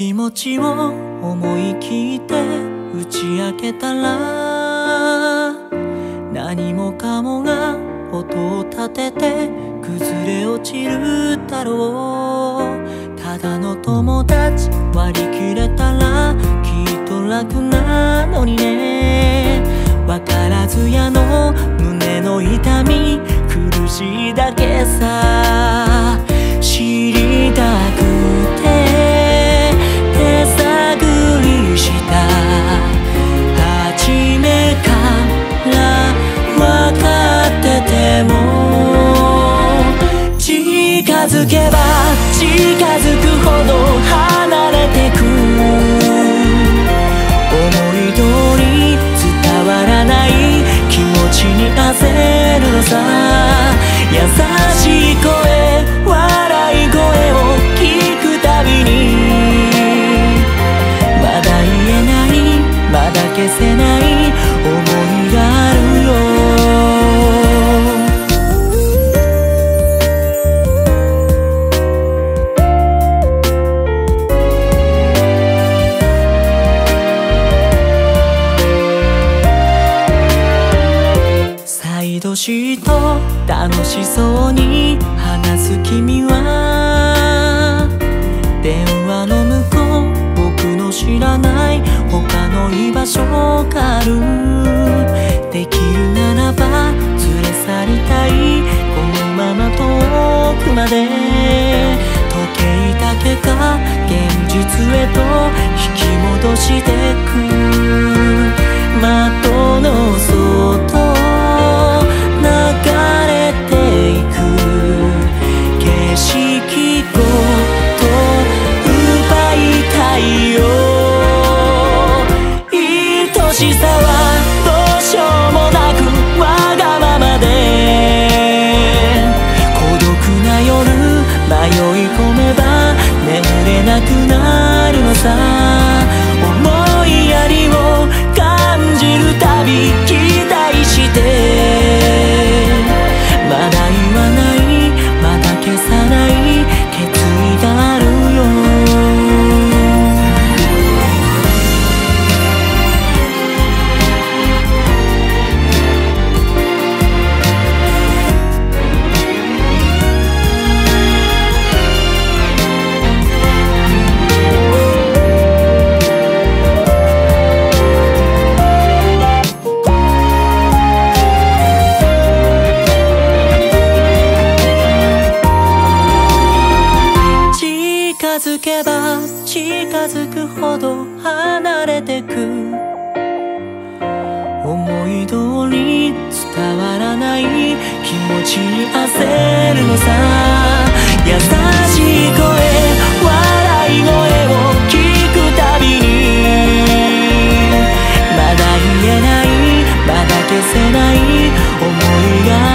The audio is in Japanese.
気持ちを思い切って打ち明けたら何もかもが音を立てて崩れ落ちるだろう。ただの友達割り切れたらきっと楽なのにね。わからずやの胸の痛み苦しいだけさ。づけば近づくほど離れてく。思い通り伝わらない気持ちに焦るのさ。優しい声笑い声を聞くたびに。まだ言えないまだ消せない。サイドシート楽しそうに話す君は電話の向こう僕の知らない他の居場所がある。できるならば連れ去りたいこのまま遠くまで時計だけが現実へと引き戻してく。景色ごと奪いたいよ。愛しさはづけば近づくほど離れてく。思い通り伝わらない気持ちに焦るのさ。優しい声笑い声を聞くたびに。まだ言えないまだ消せない思いが